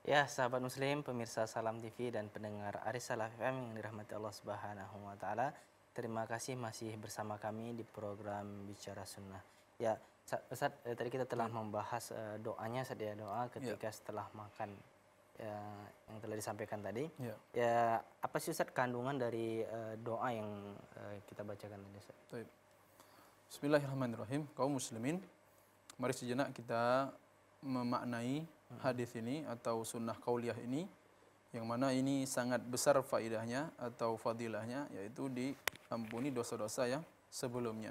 Ya, sahabat muslim, pemirsa Salam TV dan pendengar Arisalah FM yang dirahmati Allah Subhanahu wa taala. Terima kasih masih bersama kami di program Bicara Sunnah. Ya, Ustaz, eh, tadi kita telah membahas eh, doanya saja doa ketika ya. setelah makan ya, yang telah disampaikan tadi. Ya. ya, apa sih Ustaz kandungan dari eh, doa yang eh, kita bacakan tadi Ustaz? Baik. Bismillahirrahmanirrahim. Kaum muslimin, mari sejenak kita memaknai hadis ini atau sunnah kauliyah ini yang mana ini sangat besar faidahnya atau fadilahnya yaitu diampuni dosa-dosa yang sebelumnya.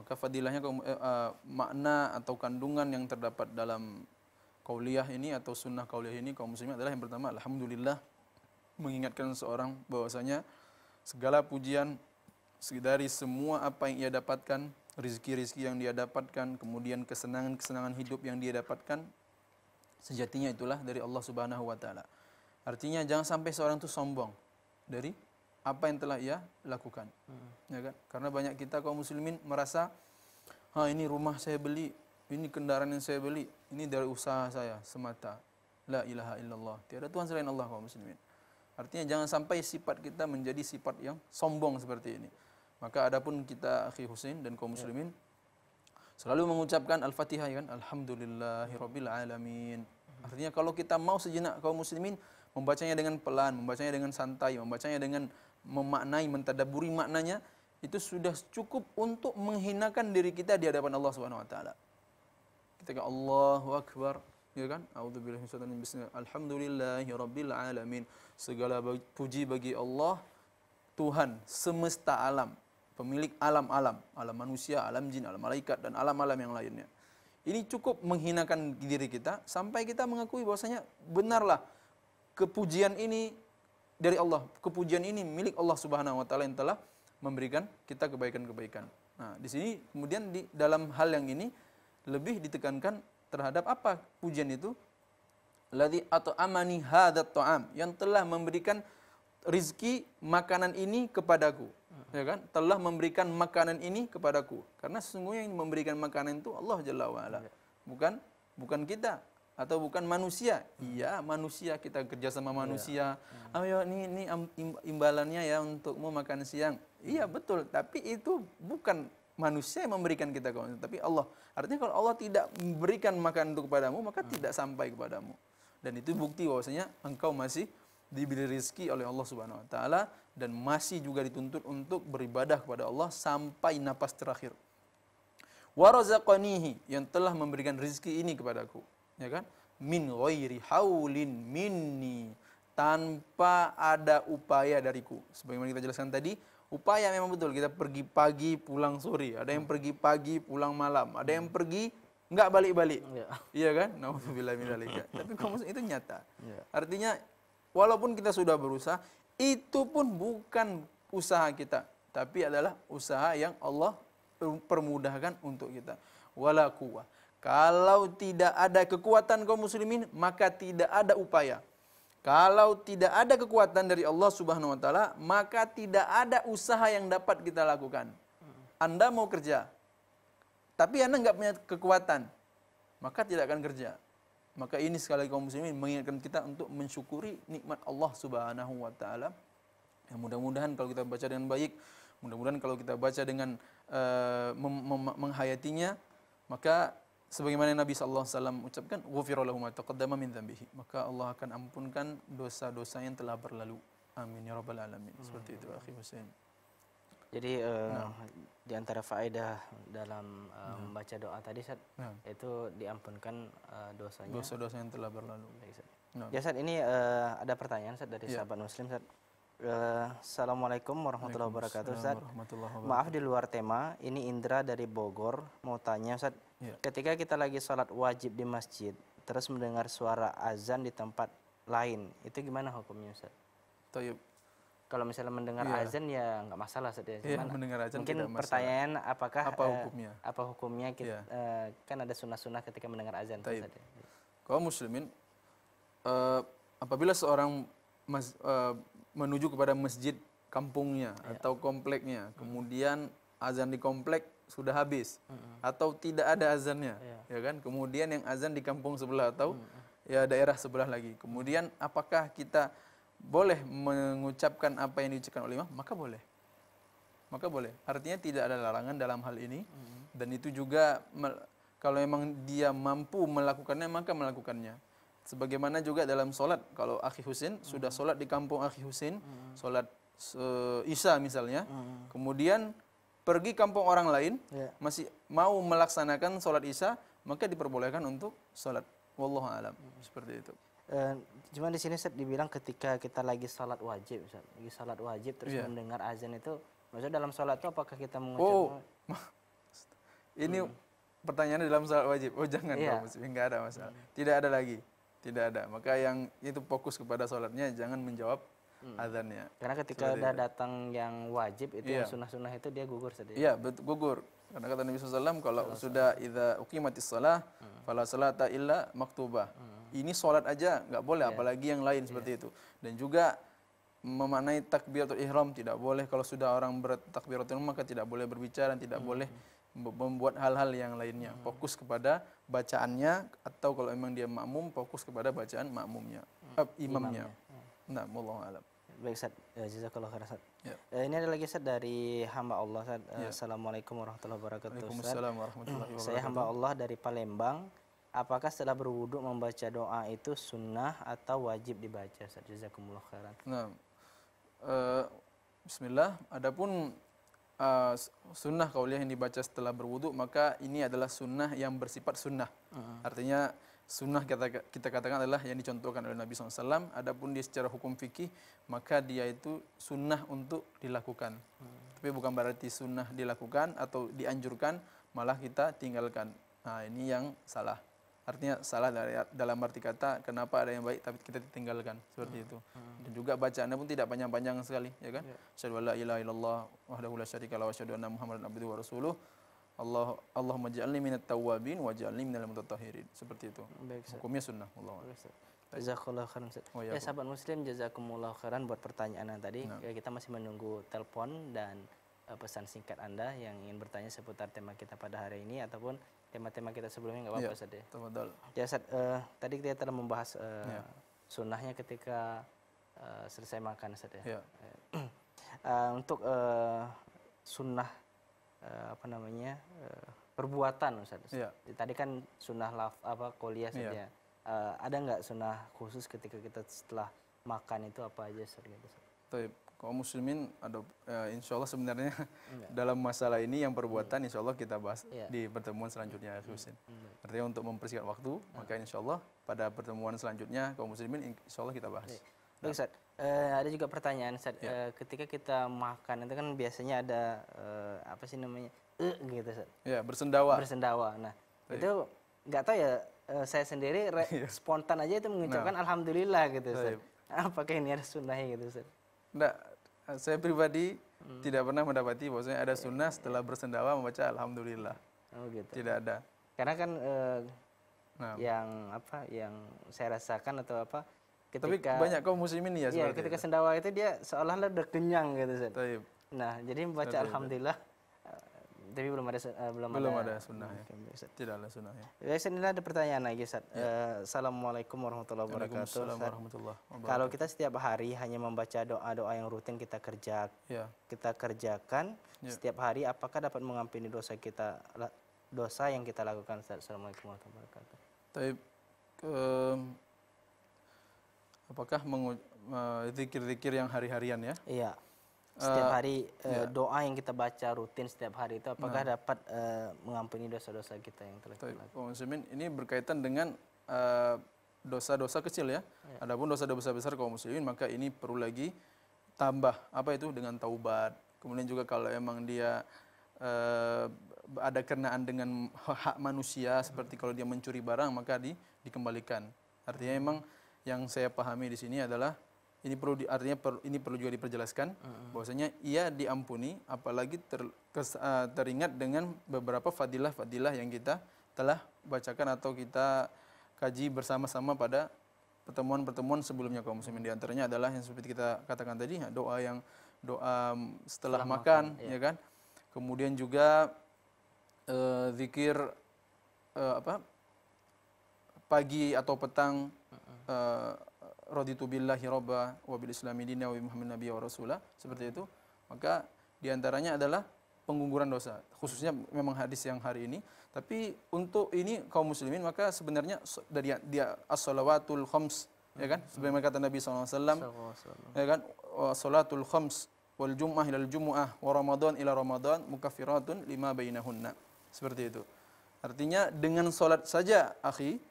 Maka fadilahnya uh, makna atau kandungan yang terdapat dalam kauliyah ini atau sunnah kauliyah ini kaum muslimin adalah yang pertama alhamdulillah mengingatkan seorang bahwasanya segala pujian dari semua apa yang ia dapatkan, rizki-rizki yang dia dapatkan, kemudian kesenangan-kesenangan hidup yang dia dapatkan Sejatinya itulah dari Allah Subhanahu wa taala. Artinya jangan sampai seorang itu sombong dari apa yang telah ia lakukan. Hmm. Ya kan? Karena banyak kita kaum muslimin merasa ha ini rumah saya beli, ini kendaraan yang saya beli, ini dari usaha saya semata. La ilaha illallah. Tiada Tuhan selain Allah kaum muslimin. Artinya jangan sampai sifat kita menjadi sifat yang sombong seperti ini. Maka adapun kita akhi Husain dan kaum ya. muslimin ya Selalu mengucapkan Al-Fatihah ya kan, Alhamdulillahirabbil alamin. Artinya kalau kita mau sejenak kaum muslimin membacanya dengan pelan, membacanya dengan santai, membacanya dengan memaknai, mentadaburi maknanya, itu sudah cukup untuk menghinakan diri kita di hadapan Allah Subhanahu wa taala. Ketika Allahu Akbar, ya kan? A'udzubillahi minasyaitonir bismillah. Alhamdulillahirabbil alamin. Segala puji bagi Allah Tuhan semesta alam pemilik alam-alam, alam manusia, alam jin, alam malaikat dan alam-alam yang lainnya. Ini cukup menghinakan diri kita sampai kita mengakui bahwasanya benarlah kepujian ini dari Allah. Kepujian ini milik Allah Subhanahu wa taala yang telah memberikan kita kebaikan-kebaikan. Nah, di sini kemudian di dalam hal yang ini lebih ditekankan terhadap apa pujian itu? Ladzi atau amani hadat ta'am yang telah memberikan rizki makanan ini kepadaku ya kan? Telah memberikan makanan ini kepadaku. Karena sesungguhnya yang memberikan makanan itu Allah Jalla wa ala ya. bukan bukan kita atau bukan manusia. Iya manusia. Kita kerja sama manusia. Ya. ayo ini ini imbalannya ya untukmu makan siang. Iya betul. Tapi itu bukan manusia yang memberikan kita kawan. Tapi Allah. Artinya kalau Allah tidak memberikan makan untuk kepadamu maka hmm. tidak sampai kepadamu. Dan itu bukti bahwasanya engkau masih diberi rizki oleh Allah Subhanahu wa taala dan masih juga dituntut untuk beribadah kepada Allah sampai napas terakhir. Warazaqanihi yang telah memberikan rizki ini kepadaku, ya kan? Min ghairi haulin minni tanpa ada upaya dariku. Sebagaimana kita jelaskan tadi, upaya memang betul kita pergi pagi pulang sore, ada yang pergi pagi pulang malam, ada yang pergi nggak balik-balik. Ya. Iya kan? Nauzubillah min Tapi kamu itu nyata. Ya. Artinya Walaupun kita sudah berusaha, itu pun bukan usaha kita, tapi adalah usaha yang Allah permudahkan untuk kita. Wala kuwa. Kalau tidak ada kekuatan kaum muslimin, maka tidak ada upaya. Kalau tidak ada kekuatan dari Allah Subhanahu wa taala, maka tidak ada usaha yang dapat kita lakukan. Anda mau kerja, tapi Anda nggak punya kekuatan, maka tidak akan kerja. Maka ini sekali kaum muslimin mengingatkan kita untuk mensyukuri nikmat Allah Subhanahu wa taala. Ya, mudah-mudahan kalau kita baca dengan baik, mudah-mudahan kalau kita baca dengan uh, menghayatinya, maka sebagaimana Nabi sallallahu alaihi wasallam ucapkan, "Ghufira lahu ma taqaddama min dhanbihi." Maka Allah akan ampunkan dosa-dosa yang telah berlalu. Amin ya rabbal alamin. Seperti itu akhi. Jadi uh, nah. di antara faedah dalam uh, nah. membaca doa tadi Sat, nah. itu diampunkan uh, dosanya. Dosa-dosa yang telah berlalu. Nah. Ya Sat, ini uh, ada pertanyaan Sat dari ya. sahabat muslim Sat. Uh, Assalamualaikum warahmatullahi wabarakatuh Ustaz. Maaf di luar tema, ini Indra dari Bogor mau tanya Ustaz. Ya. Ketika kita lagi sholat wajib di masjid, terus mendengar suara azan di tempat lain, itu gimana hukumnya Ustaz? Tayyib kalau misalnya mendengar yeah. azan ya nggak masalah saja. Yeah, mendengar azan mungkin pertanyaan apakah apa hukumnya? Uh, apa hukumnya kita, yeah. Iya. uh, kan ada sunnah-sunnah ketika mendengar azan. Kalau muslimin uh, apabila seorang mas, uh, menuju kepada masjid kampungnya yeah. atau kompleknya, kemudian azan di komplek sudah habis mm -hmm. atau tidak ada azannya, yeah. ya kan? Kemudian yang azan di kampung sebelah atau mm -hmm ya daerah sebelah lagi. Kemudian apakah kita boleh mengucapkan apa yang diucapkan oleh imam? Maka boleh. Maka boleh. Artinya tidak ada larangan dalam hal ini. Dan itu juga kalau memang dia mampu melakukannya maka melakukannya. Sebagaimana juga dalam solat, kalau Akhi Husin sudah solat di kampung Akhi Husin, solat uh, Isya misalnya, kemudian pergi kampung orang lain, Ya. masih mau melaksanakan solat Isya, maka diperbolehkan untuk solat. Wallahu alam. Seperti itu. Cuma di sini Ustaz dibilang ketika kita lagi salat wajib, Ustaz. lagi salat wajib terus Iya. mendengar azan itu, maksudnya dalam salat itu apakah kita mengucap Oh, ini pertanyaannya dalam salat wajib. Oh jangan Iya. kaum muslimin, nggak ada masalah. Tidak ada lagi, tidak ada. Maka yang itu fokus kepada salatnya, jangan menjawab azannya. Karena ketika Seperti udah itu. datang yang wajib itu Iya. yang sunnah-sunnah itu dia gugur Ustaz. ya? Iya, betul gugur. Karena kata Nabi SAW, kalau sudah idza uqimatis shalah fala salata illa maktubah. Ini sholat aja nggak boleh, apalagi yang lain seperti itu. Dan juga memaknai takbiratul ihram tidak boleh kalau sudah orang bertakbiratul ihram maka tidak boleh berbicara dan tidak boleh mem- membuat hal-hal yang lainnya. Fokus kepada bacaannya atau kalau memang dia makmum fokus kepada bacaan makmumnya, eh, imamnya. Nah, wallahu alam. Baik Ustaz, ya, jazakallah khairan Ustaz. Ya. Eh, ini ada lagi Ustaz dari hamba Allah Ustaz. Eh, Assalamualaikum warahmatullahi wabarakatuh Ustaz. Waalaikumsalam warahmatullahi wabarakatuh. Saya hamba Allah dari Palembang. Apakah setelah berwudu membaca doa itu sunnah atau wajib dibaca? Jazakumullah khairan. Nah, eh, Bismillah. Adapun eh, sunnah kauliah yang dibaca setelah berwudu maka ini adalah sunnah yang bersifat sunnah. Artinya sunnah kita kita katakan adalah yang dicontohkan oleh Nabi SAW. Adapun dia secara hukum fikih maka dia itu sunnah untuk dilakukan. Tapi bukan berarti sunnah dilakukan atau dianjurkan malah kita tinggalkan. Nah ini yang salah. Artinya salah dari, dalam arti kata kenapa ada yang baik tapi kita tinggalkan seperti itu. Dan juga bacaannya pun tidak panjang-panjang sekali, ya kan? Asyhadu an la ilaha illallah wahdahu la syarika lahu wa asyhadu anna Muhammadan abduhu wa rasuluh. Allah Allahumma ja'alni minat tawwabin wa ja'alni minal mutatahhirin. Seperti itu. Baik. Hukumnya sunnah Allah. Jazakallah khairan Ustaz. Oh, Ya ya, sahabat muslim jazakumullah khairan buat pertanyaan yang tadi. Ya, kita masih menunggu telepon dan eh, pesan singkat Anda yang ingin bertanya seputar tema kita pada hari ini ataupun tema-tema kita sebelumnya nggak apa-apa Ya. Ustaz ya. Ya Ustaz, eh, tadi kita telah membahas eh, Ya. sunnahnya ketika eh, selesai makan Ustaz ya. Ya. Eh, untuk eh, sunnah eh, apa namanya eh, perbuatan Ustaz. Ya. Tadi kan sunnah laf apa kuliah Iya. saja. Eh, ada nggak sunnah khusus ketika kita setelah makan itu apa aja Ustaz? gitu, Ustaz? Kaum muslimin ada eh, insya Allah sebenarnya dalam masalah ini yang perbuatan insya Allah kita bahas Iya. di pertemuan selanjutnya ya Husin. Artinya untuk mempersingkat waktu, maka insya Allah pada pertemuan selanjutnya kaum muslimin insya Allah kita bahas. Baik Ustaz, Eh, ada juga pertanyaan Ustaz. Ya. Eh, ketika kita makan itu kan biasanya ada eh, apa sih namanya? Eh gitu Ustaz. Ya, bersendawa. Bersendawa. Nah, itu nggak tahu ya eh, saya sendiri re- spontan aja itu mengucapkan alhamdulillah gitu Ustaz. Apakah ini ada sunnahnya gitu Ustaz? Enggak, saya pribadi tidak pernah mendapati bahwasanya ada sunnah setelah bersendawa membaca alhamdulillah. Oh gitu. Tidak ada. Karena kan eh, Nah, yang apa yang saya rasakan atau apa tapi ketika banyak kaum muslimin ya Iya, seperti ketika itu. sendawa itu dia seolah-olah udah kenyang gitu. Taib. Nah, jadi membaca alhamdulillah eh, tapi belum ada eh, belum, Belum ada, ada sunnah ya. Baik. Tidak ada sunnah ya. Ya, ini ada pertanyaan lagi, Ustaz. Eh, Assalamualaikum warahmatullahi wabarakatuh. Ustaz. warahmatullahi wabarakatuh. Kalau kita setiap hari hanya membaca doa-doa yang rutin kita kerja Ya. kita kerjakan Ya. setiap hari, apakah dapat mengampuni dosa kita dosa yang kita lakukan? Ustaz? Assalamualaikum warahmatullahi wabarakatuh. Taib. Em, apakah eh, zikir-zikir yang hari-harian ya? Iya. Setiap Eh, hari eh, ya. doa yang kita baca rutin setiap hari itu Nah. apakah dapat eh, mengampuni dosa-dosa kita yang telah kita lakukan? Muslimin ini berkaitan dengan dosa-dosa kecil ya. Adapun dosa-dosa besar kaum muslimin maka ini perlu lagi tambah apa itu dengan taubat. Kemudian juga kalau emang dia eh, ada kenaan dengan hak manusia seperti kalau dia mencuri barang maka di, dikembalikan. Artinya emang yang saya pahami di sini adalah ini perlu di, artinya per- ini perlu juga diperjelaskan bahwasanya ia diampuni apalagi ter, kes- eh, teringat dengan beberapa fadilah-fadilah yang kita telah bacakan atau kita kaji bersama-sama pada pertemuan-pertemuan sebelumnya. Kaum muslimin di antaranya adalah yang seperti kita katakan tadi ya, doa yang doa mm, setelah, makan, ya kan? Kemudian juga eh, zikir eh, apa pagi atau petang uh, raditu billahi robba wa bil islami dina wa muhammad nabiy wa rasulah seperti itu maka di antaranya adalah pengguguran dosa khususnya memang hadis yang hari ini. Tapi untuk ini kaum muslimin maka sebenarnya dari dia as-salawatul khams ya kan? Sebagaimana kata Nabi SAW ya kan? Salatul khams wal jum'ah ilal jum'ah wa ramadan ila ramadan mukaffiratun lima bainahunna seperti itu. Artinya dengan salat saja akhi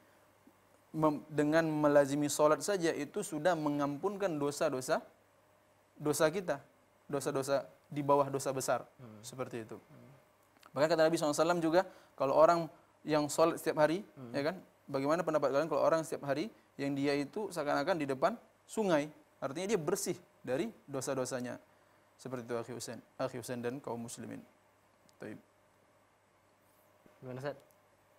dengan melazimi salat saja itu sudah mengampunkan dosa-dosa dosa kita dosa-dosa di bawah dosa besar seperti itu Bahkan kata Nabi SAW juga kalau orang yang sholat setiap hari, ya kan? Bagaimana pendapat kalian kalau orang setiap hari yang dia itu seakan-akan di depan sungai, artinya dia bersih dari dosa-dosanya. Seperti itu Akhi Husain, Akhi Husain dan kaum muslimin. Taib. Gimana Ustaz?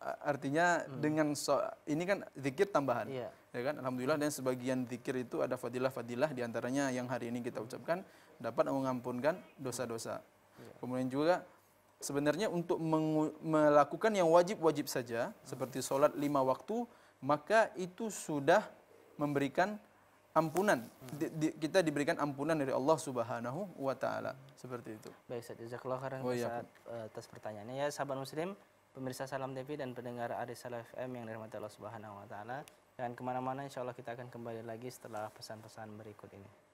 Artinya dengan so- ini kan zikir tambahan. Iya. Ya kan? Alhamdulillah dan sebagian zikir itu ada fadilah-fadilah di antaranya yang hari ini kita ucapkan dapat mengampunkan dosa-dosa. Kemudian juga sebenarnya untuk melakukan yang wajib-wajib saja seperti sholat lima waktu maka itu sudah memberikan ampunan. Di- di- kita diberikan ampunan dari Allah Subhanahu wa taala. Seperti itu. Baik Ustaz, jazakallah khairan Oh, iya, eh, atas pertanyaannya. Ya, sahabat muslim, pemirsa Salam TV dan pendengar Aris Salam FM yang dirahmati Allah Subhanahu wa taala. Jangan ke mana-mana, insya Allah kita akan kembali lagi setelah pesan-pesan berikut ini.